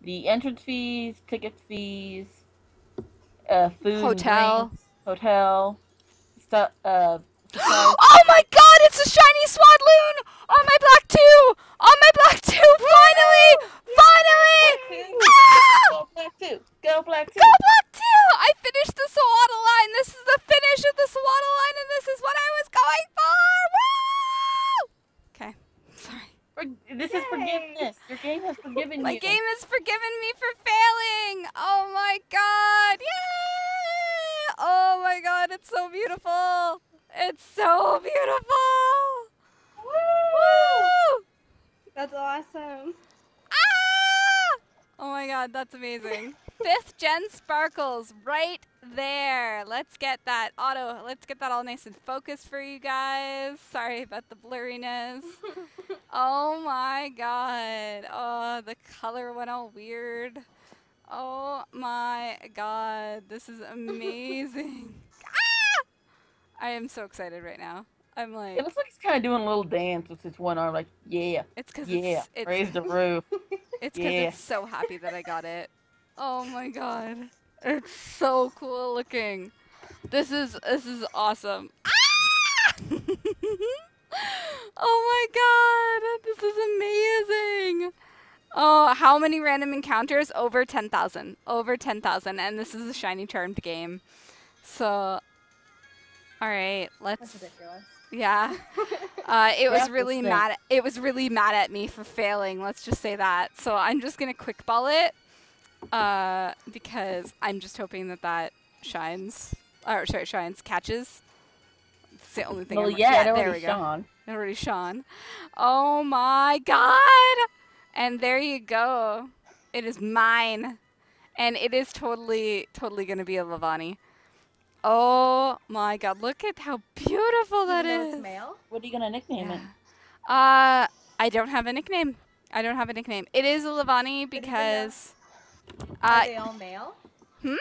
The entrance fees, ticket fees, uh, food, Hotel. drinks, hotel, stuff, uh, oh my god, it's a shiny Swadloon on my black two! On my black two, finally! Finally! Ah! Go black two. Go black two. Go black two! I finished the Sewaddle line. This is the finish of the Sewaddle line, and this is what I was going for! Woo! Okay, sorry. For- This is forgiveness. Your game has forgiven My you. game has forgiven me for failing. Oh my god. Yay! Oh my god, it's so beautiful. It's so beautiful. Woo! That's awesome. Ah! Oh my god, that's amazing. Fifth gen sparkles right there. Let's get that auto, let's get that all nice and focused for you guys. Sorry about the blurriness. oh my god. Oh, the color went all weird. Oh my god. This is amazing. ah! I am so excited right now. I'm like, It looks like he's kind of doing a little dance with his one arm, like, yeah, it's because yeah, it's, it's raise the roof. It's because Yeah. it's so happy that I got it. Oh my god. It's so cool looking. This is this is awesome. Ah! oh my god. This is amazing. Oh, how many random encounters? Over 10,000. Over 10,000 and this is a shiny charmed game. So all right, let's That's ridiculous. yeah. Uh, it was really mad. It was really mad at me for failing. Let's just say that. So I'm just gonna quickball it, uh, because I'm just hoping that that shines. Or sorry, shines catches. It's the only thing. Well, I'm, yeah, it there already we go. shone. It already shone. Oh my god! And there you go. It is mine, and it is totally, totally gonna be a Leavanny. Oh my god! Look at how beautiful that is. male. What are you gonna nickname it? Uh, I don't have a nickname. I don't have a nickname. It is a Leavanny because Are uh, they all male? Hmm?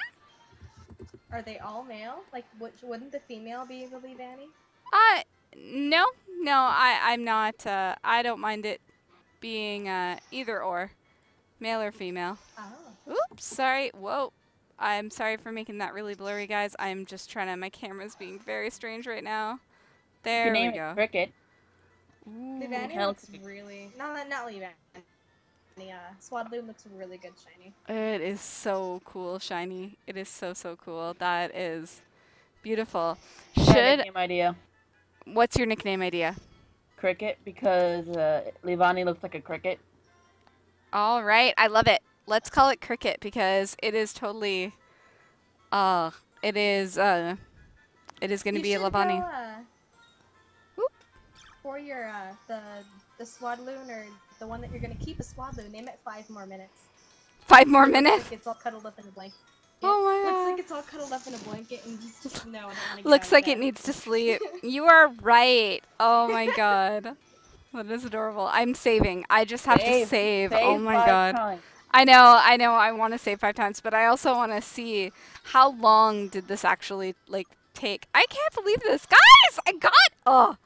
Are they all male? Like, which, wouldn't the female be the lead Annie? uh, no, no, I, I'm not. Uh, I don't mind it being uh, either or, male or female. Oh. Oops, sorry. Whoa. I'm sorry for making that really blurry, guys. I'm just trying to. My camera's being very strange right now. You There can we name go. it Cricket. Ooh. Leavanny kinda looks looks really. Not, not Leave Uh, Swadloon looks really good shiny. It is so cool, shiny. It is so so cool. That is beautiful. Should nickname idea. what's your nickname idea? Cricket because uh, Leavanny looks like a cricket. All right, I love it. Let's call it cricket because it is totally uh it is uh it is going to be a Leavanny. go, uh, For your uh, the the Swadloon or the one that you're gonna keep a Swadloon, name it five more minutes. 5 more minutes. Like it's all cuddled up in a blanket. Oh my Looks God. like it's all cuddled up in a blanket and just, just no. I don't wanna get Looks like it needs to sleep. you are right. Oh my god. That is adorable. I'm saving. I just have to Save. save. Oh save oh my god. times. I know, I know, I want to save five times, but I also want to see how long did this actually like take. I can't believe this, guys! I got. Oh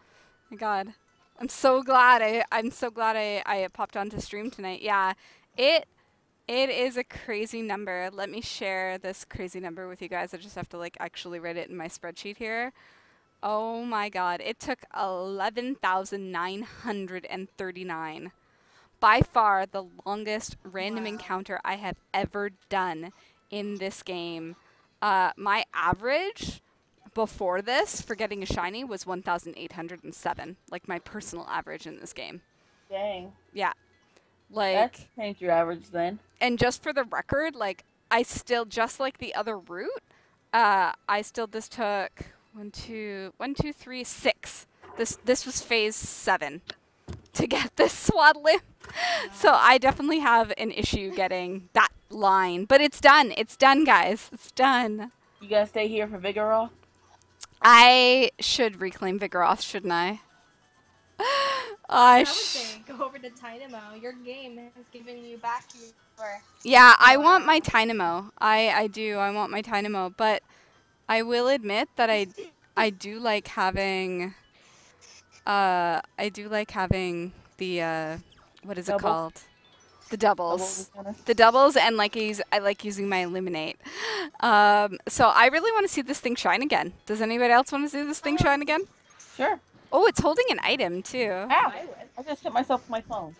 my god, I'm so glad. I I'm so glad I I popped onto stream tonight. Yeah, it it is a crazy number. Let me share this crazy number with you guys. I just have to like actually write it in my spreadsheet here. Oh my god, it took eleven thousand nine hundred and thirty-nine by far the longest random Wow. encounter I have ever done in this game. Uh, my average before this for getting a shiny was 1,807, like my personal average in this game. Dang. Yeah. Like, That's changed your average then. and just for the record, like I still just like the other route, uh, I still this took one, two, one, two, three, six. This this was phase seven to get this swaddling. so I definitely have an issue getting that line, but it's done. It's done, guys. It's done. You gotta stay here for Vigoroth? I should reclaim Vigoroth, shouldn't I? I I would sh- say go over to Tynamo. Your game has given you back your. Yeah, I want my Tynamo. I I do. I want my Tynamo, but I will admit that I I do like having uh I do like having the uh what is it called? The Double doubles. The doubles and like I use I like using my illuminate. Um, so I really want to see this thing shine again. Does anybody else want to see this thing shine again? Sure. Oh, it's holding an item too. Ow! I. I just hit myself with my phone.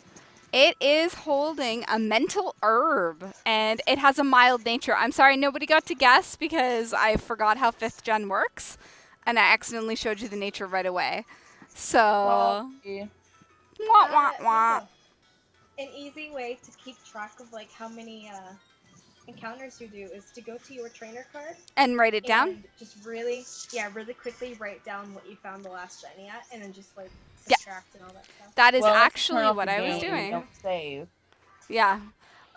It is holding a mental herb and it has a mild nature. I'm sorry nobody got to guess because I forgot how 5th gen works and I accidentally showed you the nature right away. So, Well, yeah. wah Uh, wah wah. An easy way to keep track of like how many uh, encounters you do is to go to your trainer card And write it down. just really, yeah, really quickly write down what you found the last shiny at, and then just like Yeah. and all that stuff. That is Well, actually what I was doing. Don't save. Yeah.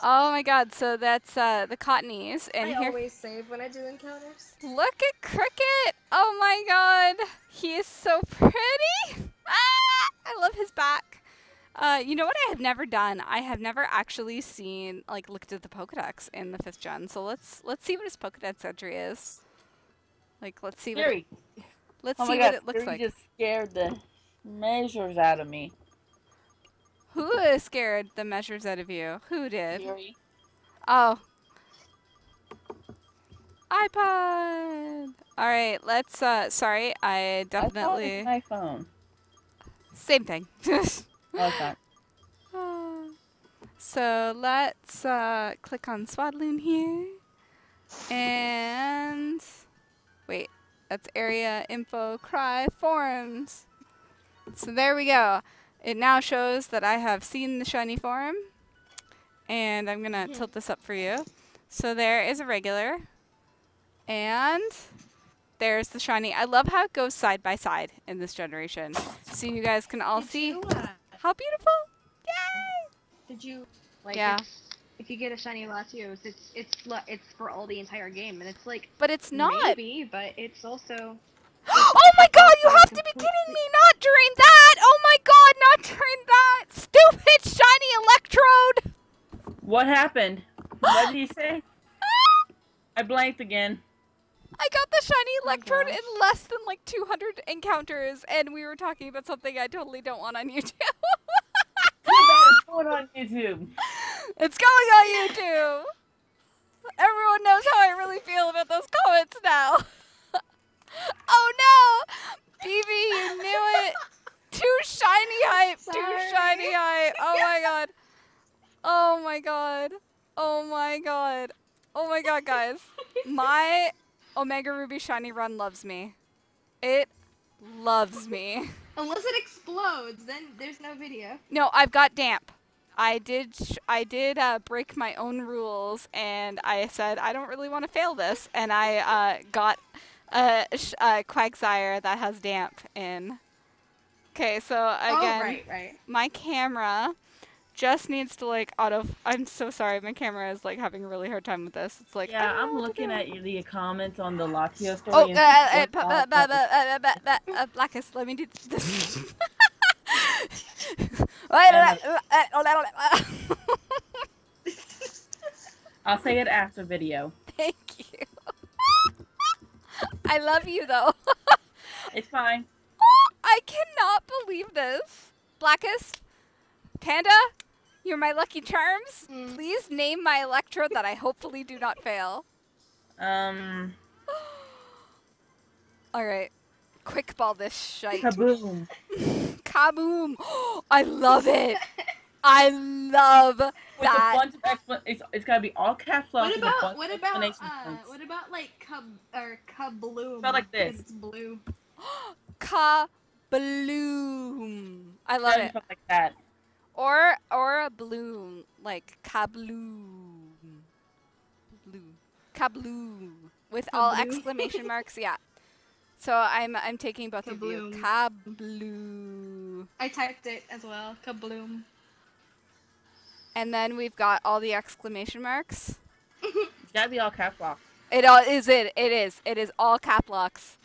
Oh my god, so that's uh, the cottonies. And I here always save when I do encounters. Look at Cricket! Oh my god, he is so pretty! Ah, I love his back. Uh, you know what I have never done? I have never actually seen, like, looked at the Pokedex in the fifth gen. So let's let's see what his Pokedex entry is. Like, let's see what it, let's Oh see my what it looks Siri like. just scared the measures out of me. Who is scared the measures out of you? Who did? Siri. Oh. iPod. All right, let's. Uh, sorry, I I definitely it's my phone. same thing. It's not. Uh, so let's uh, click on Swadloon here. And wait, that's area info cry forums. So there we go. It now shows that I have seen the shiny forum. And I'm gonna tilt this up for you. So there is a regular. And there's the shiny. I love how it goes side by side in this generation. So you guys can all Did see you, uh, how beautiful. Yay! did you Like, Yeah. it's- if you get a shiny Latios, it's it's it's for all the entire game, and it's like But it's not. maybe, but it's also oh my god, you have to be kidding me! Not during that! Oh my god, not during that! Stupid shiny electrode! What happened? What did he say? I blanked again. I got the shiny oh electrode gosh. in less than like 200 encounters, and we were talking about something I totally don't want on YouTube. It's going on YouTube. it's going on YouTube! Everyone knows how I really feel about those comments now. oh no! BB, you knew it! Too shiny hype! Too shiny hype! Oh my god. Oh my god. Oh my god. Oh my god, guys. My Omega Ruby Shiny Run loves me. It loves me. unless it explodes, then there's no video. No, I've got damp. I did. Sh- I did uh, break my own rules, and I said I don't really want to fail this, and I uh, got a, sh- a Quagsire that has damp in. Okay, so again, oh right, right. my camera just needs to like auto. I'm so sorry, my camera is like having a really hard time with this. It's like Yeah, I'm looking at the comments on the Latio story. Oh, uh, let me do this. I'll say it after video. Thank you. I love you though. It's fine. I cannot believe this. Blackest, Panda, you're my lucky charms. Mm. Please name my electrode that I hopefully do not fail. Um, All right, quick ball this shite. kaboom. Kaboom! I love it. I love With a that. bunch of expla- it's, it's gotta be all caps lock. What with a bunch about what about uh, what about like cub or kabloom? Spell like this. It's blue. Kabloom. I love it. something like that. Or or a bloom like kabloom. Blue. Kabloom with all exclamation marks. Yeah. So I'm I'm taking both of you. Kabloom. Kabloom. I typed it as well. Kabloom. And then we've got all the exclamation marks. It's gotta be all caps lock. It all is it. It is. It is all cap locks.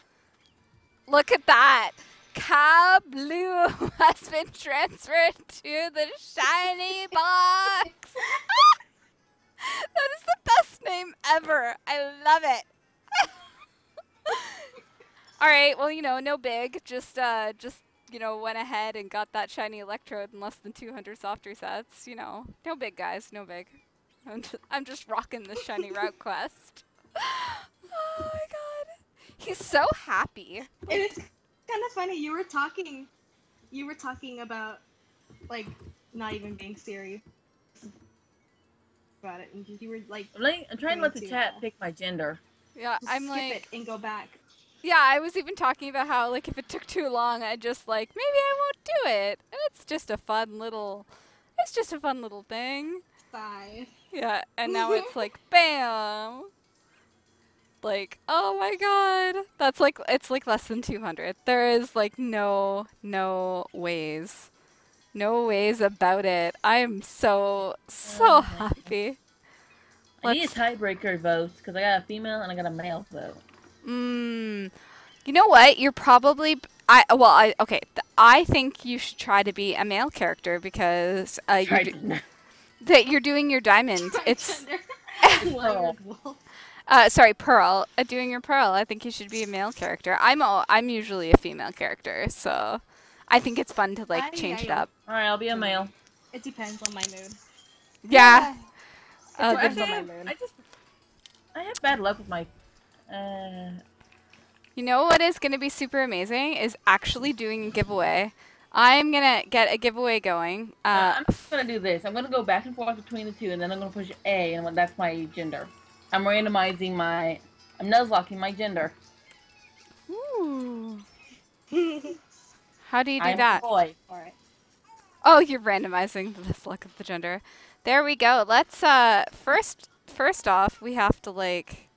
Look at that. Kabloom has been transferred to the shiny box. that is the best name ever. I love it. all right. Well, you know, no big. Just uh, just you know, went ahead and got that shiny electrode in less than 200 soft resets. You know, no big guys, no big. I'm just, I'm just rocking the shiny route quest. Oh my god. He's so happy. Kind of funny. You were talking, you were talking about, like, not even being serious about it, and you were like, I'm, I'm trying to let the chat to- pick my gender. Yeah, just I'm skip like, it and go back. yeah, I was even talking about how like if it took too long, I'd just like maybe I won't do it. It's just a fun little, it's just a fun little thing. Five. Yeah, and now it's like bam. Like, oh my god. That's like it's like less than 200. There is like no no ways. No ways about it. I am so so Mhm. happy. I need a tiebreaker vote because I got a female and I got a male vote. Mm. You know what? You're probably i well I okay. I think you should try to be a male character because uh, you're, that you're doing your diamond. It's Transgender. Wired wolf. Uh, sorry, Pearl. Uh, doing your Pearl. I think you should be a male character. I'm a, I'm usually a female character, so I think it's fun to like I- change it up. All right, I'll be a male. It depends on my mood. Yeah. Uh, Depends the- on my mood. I just I have bad luck with my. Uh, you know what is going to be super amazing is actually doing a giveaway. I'm gonna get a giveaway going. uh, Uh, I'm just gonna do this. I'm gonna go back and forth between the two, and then I'm gonna push A, and that's my gender. I'm randomizing my. I'm nuzlocking my gender. ooh. How do you do I'm that? a boy. Alright. Oh, you're randomizing this luck of the gender. There we go. Let's uh first first off, we have to like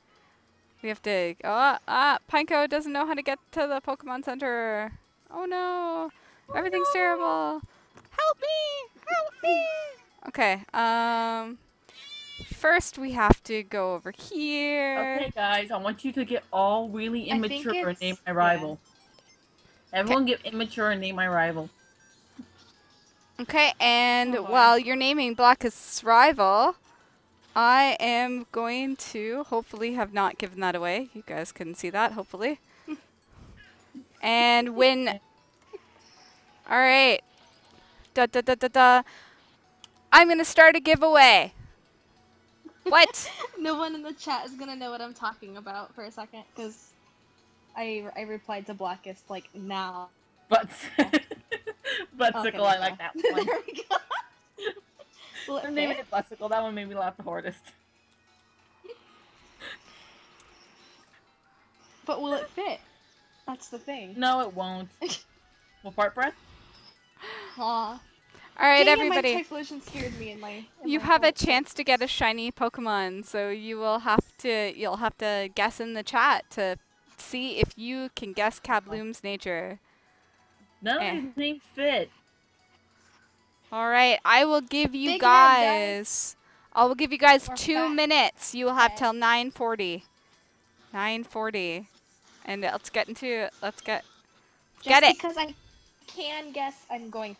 we have to oh ah Pineco doesn't know how to get to the Pokemon Center. Oh no. Everything's terrible. Help me! Help me! Okay. Um first we have to go over here. Okay, guys, I want you to get all really immature and name my yeah. rival. Everyone get immature and name my rival. Okay, and Oh, while you're naming Blackest's rival, I am going to hopefully have not given that away. You guys couldn't see that, hopefully. and when. Alright. Da da da da da. I'm going to start a giveaway. What? no one in the chat is gonna know what I'm talking about for a second, because I I replied to Blackest like now. But Okay, Butsicle, there I like go. that there one. we go. Will it I'm naming eh? it Butsicle. That one made me laugh the hardest. But will it fit? That's the thing. No, it won't. Well, fart breath? Aw. Alright, Dang it, My everybody. Typhlosion scared me in my. in You my have a chance to get a shiny Pokemon, so you will have to you'll have to guess in the chat to see if you can guess Kabloom's nature. None Eh. of these names fit. All right, I will give you Big guys. I will give you guys Or two fat minutes. You will have head. till 9:40. 9:40, and let's get into it. Let's get Just get it. because I can guess, I'm going.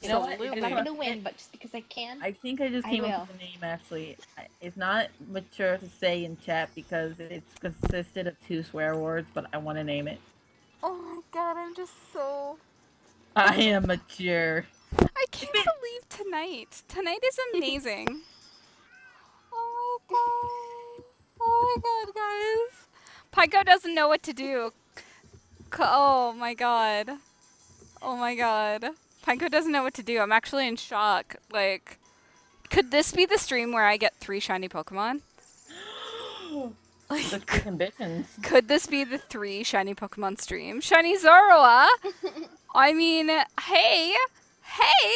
You know absolutely. I'm not wanna gonna win, but just because I can. I think I just came will. up with the name actually. It's not mature to say in chat because it's consisted of two swear words, but I want to name it. oh my god, I'm just so. I am mature. I can't it- believe tonight. Tonight is amazing. oh my god. Oh my god, guys. Pyko doesn't know what to do. Oh my god. Oh my god. Pyko doesn't know what to do. I'm actually in shock. Like, could this be the stream where I get three shiny Pokemon? Like, ambitions. could this be the three shiny Pokemon stream? Shiny Zorua? I mean, hey, hey!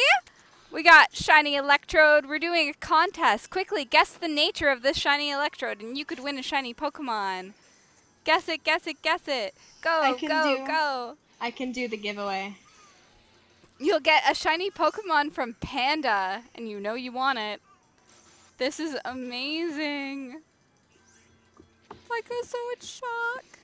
We got shiny Electrode. We're doing a contest. Quickly, guess the nature of this shiny Electrode, and you could win a shiny Pokemon. Guess it, guess it, guess it. Go, go, do- go. I can do the giveaway. You'll get a shiny Pokemon from Panda, and you know you want it. This is amazing. Like I'm so in shock.